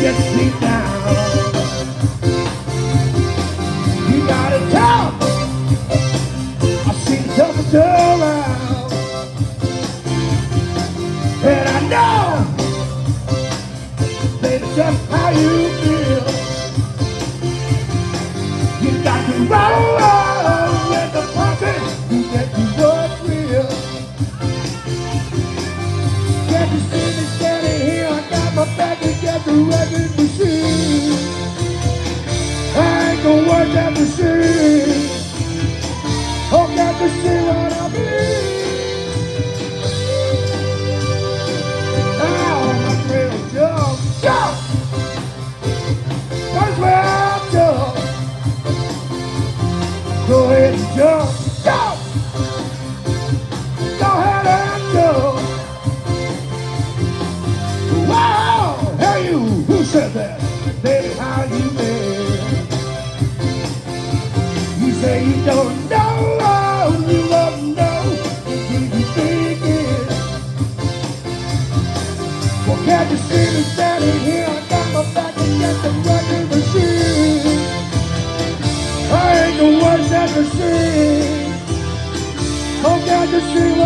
Get me down. You gotta come. I see the doctor around, and I know, just how you feel. You got to roll. glory, it's yours. Seen. Oh, can't you see